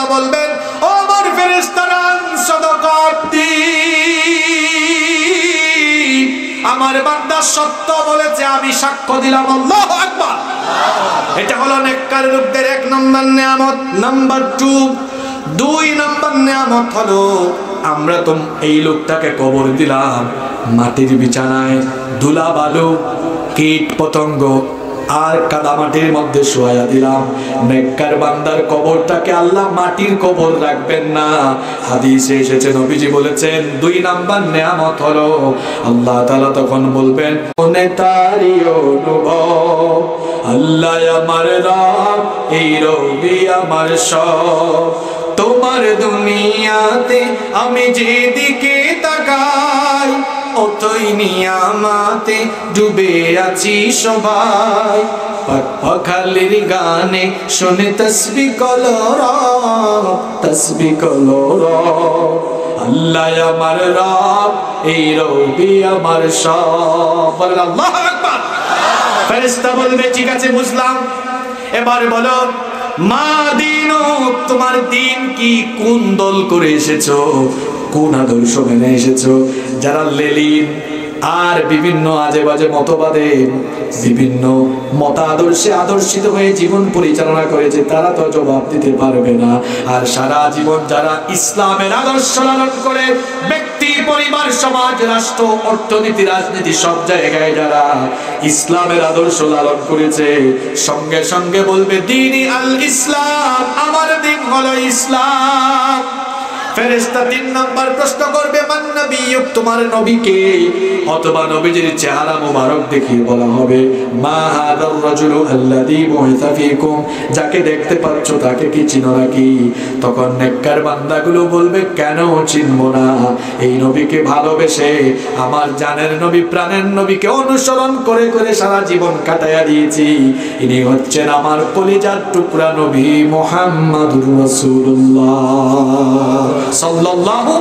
আল্লাহ বলবেন, ও আমার ফেরেশতারা সদকাত আমার বান্দা সত্য বলেছে, আমি সাক্ষ্য দিলাম, আল্লাহু আকবার। এটা হলো নেককার লোকদের এক নম্বর নিয়ামত। নাম্বার টু, দুই নম্বর নিয়ামত হলো, আমরা তো এই লোকটাকে কবর দিলাম, মাটির বিছানায় ধুলা বালু কীট পতঙ্গ আর কাদামাটির মধ্যে শোয়া দিলাম। নেককার বান্দার কবরটাকে আল্লাহ মাটির কবর রাখবেন না। হাদিসে এসেছে, নবীজি বলেছেন, দুই নাম্বার নেয়ামত হলো, আল্লাহ তাআলা তখন বলবেন, মনে তারি অনুভব, আল্লাহ আমার রব, এই রবি আমার সব। তোমার দুনিয়াতে আমি যেদিকে অতই নিয়ামাতে ডুবে আছি সবাই। পাখালির গানে শুনে তসবি কলর তসবি কলর আল্লাহ আমার রব, এই রবি আমার সব। আল্লাহু আকবার। ফেরেশতা বলবে, ঠিক আছে, বুঝলাম। এবার বলো, মা দিন তোমার দিন কি কোন দল করে এসেছ? কোন আদর্শ মেনে এসেছ? যারা লেলিন আর বিভিন্ন আজে বাজে মতবাদে বিভিন্ন মতাদর্শে আদর্শিত হয়ে জীবন পরিচালনা করেছে, তারা তো জবাব দিতে পারবে না। আর সারা জীবন যারা ইসলামের আদর্শ লালন করে, ব্যক্তি, পরিবার, সমাজ, রাষ্ট্র, অর্থনীতি, রাজনীতি, সব জায়গায় যারা ইসলামের আদর্শ লালন করেছে, সঙ্গে সঙ্গে বলবে দিনই আল ইসলাম আমার দিন হলো ইসলাম। ফেরেশতা তিন নাম্বার প্রশ্ন করবে, মান নবিয়ুক তোমার নবীকে অথবা নবীজির চেহারা মোবারক দেখিয়ে বলা হবে, মা হাদার রাজুলু আল্লাযী বুইসা ফীকুম। যাকে দেখতে পাচ্ছ তাকে কি চিনো নাকি? তখন নেককার বান্দাগুলো বলবে, কেন চিনবো না? এই নবীকে ভালোবেসে আমার জানের নবী, প্রাণের নবীকে অনুসরণ করে করে সারা জীবন কাটাইয়া দিয়েছি। ইনি হচ্ছেন আমার কলিজার টুকরা নবী মুহাম্মাদুর রাসূলুল্লাহ। সাল্লাল্লাহু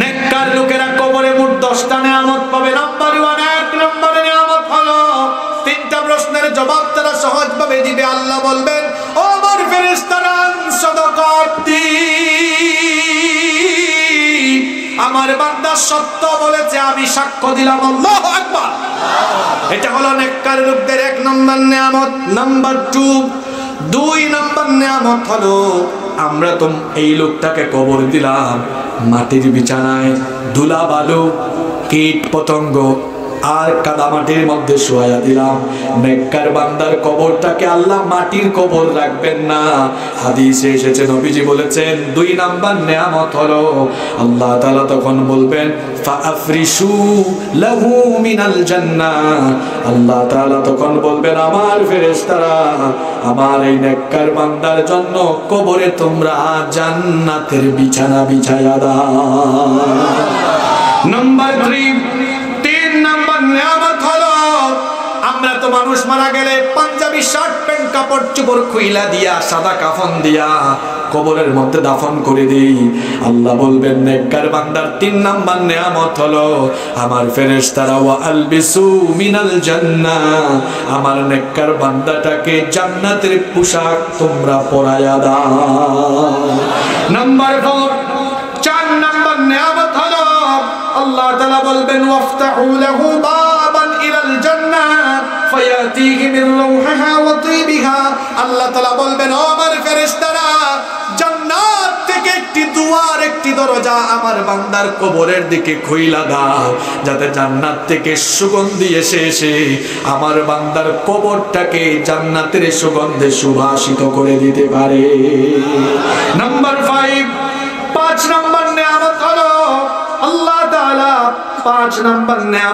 নেককার লোকেরা কবরে মোট দশটা নিয়ামত পাবে। নাম্বার ওয়ান, এক নম্বরে নিয়ামত হলো, তিনটা প্রশ্নের জবাব তারা সহজভাবে দিবে। আল্লাহ বলবেন, ও আমার ফেরেশতারা আমার বান্দা সত্য বলেছে, আমি সাক্ষ্য দিলাম। আল্লাহু এটা হলো নেককার লোকদের এক নম্বর নিয়ামত। নাম্বার টু, দুই নম্বর নিয়ামত হলো আমরা তো এই লোকটাকে কবর দিলাম। মাটির বিছানায় ধুলা বালু কীট পতঙ্গ আর কাদামাটির মধ্যে শোয়া দিলাম। নেককার বান্দার কবরটাকে আল্লাহ মাটির কবর রাখবেন না। হাদিসে এসেছে, নবীজি বলেছেন, দুই নাম্বার নেয়ামত হলো, আল্লাহ তাআলা তখন বলবেন, ফাআফরিশু লাহু মিনাল জান্নাহ। আল্লাহ তাআলা তখন বলবেন, আমার ফেরেশতারা, আমার এই নেককার বান্দার জন্য কবরে তোমরা জান্নাতের বিছানা বিছায়া দাও। নাম্বার 3 আমরা তো মানুষ মারা গেলে পাঞ্জাবি শার্ট, প্যান্ট, কাপড়, চোপড় খুইলা দিয়া, সাদা কাফন দিয়া কবরের মধ্যে দাফন করে দেই। আল্লাহ বলবেন, নেককার বান্দার তিন নাম্বার নিয়ামত হলো, আমার ফেরেশতারা, ওয়া আলবিসু মিনাল জান্নাহ আমার নেককার বান্দাটাকে জান্নাতের পোশাক তোমরা পরায়া দাও। নাম্বার 4 চার নাম্বার নিয়ামত হলো, আল্লাহ তাআলা বলবেন, ওয়াফতাহু লাহু বাবান ইলাল জান্নাহ আল্লাহ বলবেন আমার থেকে একটি দুয়ার, একটি দরজা আমার বান্দার কবরের দিকে খুইলা দাও, যাতে জান্নাত থেকে সুগন্ধি এসে এসে আমার বান্দার কবরটাকে জান্নাতের সুগন্ধে সুবাসিত করে দিতে পারে। নাম্বার ফাইভ পাঁচ নাম্বার নেয়ামত হলো, আল্লাহ তাআলা পাঁচ নাম্বার নেয়ামত